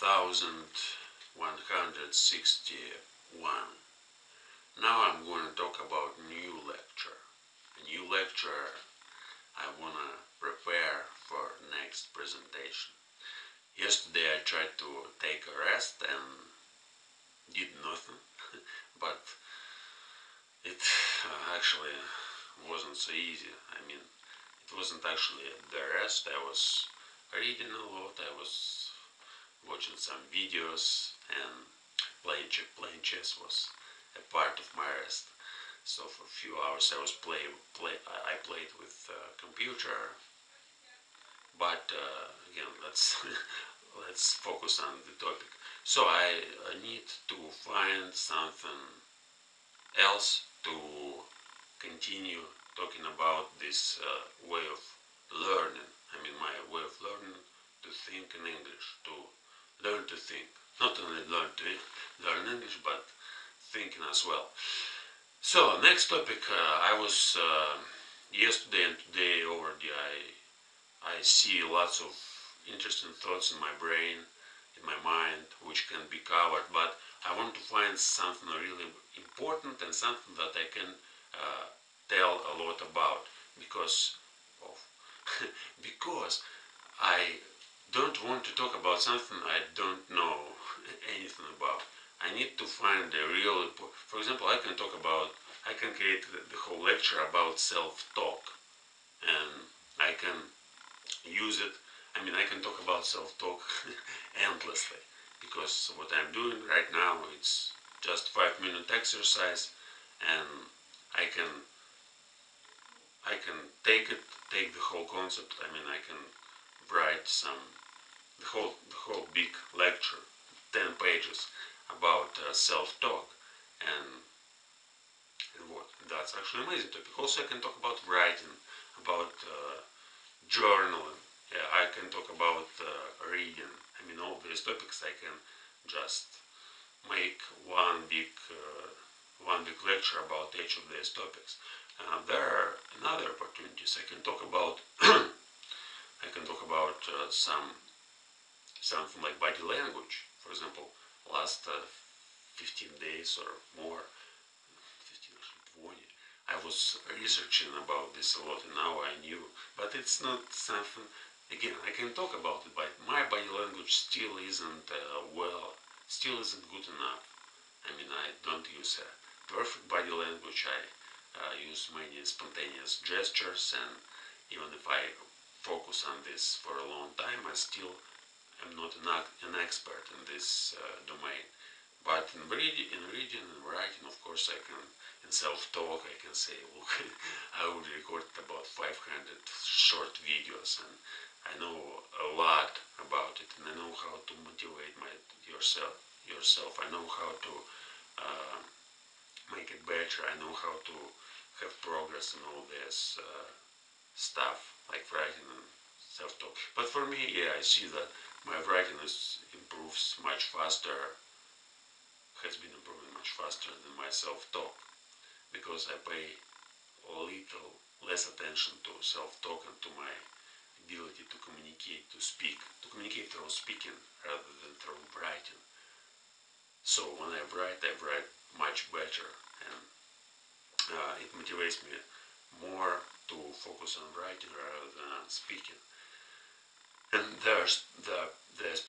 1161. Now I'm going to talk about new lecture. A new lecture I want to prepare for next presentation. Yesterday I tried to take a rest and did nothing, but it actually wasn't so easy. I mean, it wasn't actually the rest. I was reading a lot. I was watching some videos and playing, playing chess was a part of my rest. So for a few hours I was play, play I played with uh, computer. But uh, again, let's let's focus on the topic. So I, I need to find something else to continue talking about this uh, way of learning. I mean, my way of learning to think in English, to learn to think. Not only learn to learn English, but thinking as well. So, next topic, uh, I was uh, yesterday and today already, I, I see lots of interesting thoughts in my brain, in my mind, which can be covered, but I want to find something really important and something that I can uh, tell a lot about because of because I don't want to talk about something I don't know anything about. I need to find a real, for example, I can talk about, I can create the, whole lecture about self-talk and I can use it, I mean, I can talk about self-talk endlessly because what I'm doing right now, it's just five minute exercise and I can I can take it, take the whole concept, I mean, I can write some the whole the whole big lecture, ten pages about uh, self-talk, and and what that's actually amazing topic. Also, I can talk about writing, about uh, journaling. Yeah, I can talk about uh, reading. I mean, all these topics I can just make one big uh, one big lecture about each of these topics. Uh, there are another opportunities. I can talk about I can talk about uh, some something like body language. For example, last uh, 15 days or more, 15 or 20, I was researching about this a lot and now I knew. But it's not something, again, I can talk about it, but my body language still isn't uh, well, still isn't good enough. I mean, I don't use a perfect body language. I uh, use many spontaneous gestures and even if I focus on this for a long time, I still am not an, an expert in this uh, domain. But in reading, in reading and writing, of course, I can, in self-talk, I can say, look, I already record about 500 short videos, and I know a lot about it, and I know how to motivate my yourself. Yourself, I know how to uh, make it better. I know how to have progress in all this uh, stuff, like writing and self-talk. But for me, yeah, I see that my writing is, improves much faster, has been improving much faster than my self-talk, because I pay a little less attention to self-talk and to my ability to communicate, to speak, to communicate through speaking rather than through writing. So when I write, I write much better and uh, it motivates me more to focus on writing rather than speaking. And there's the, there's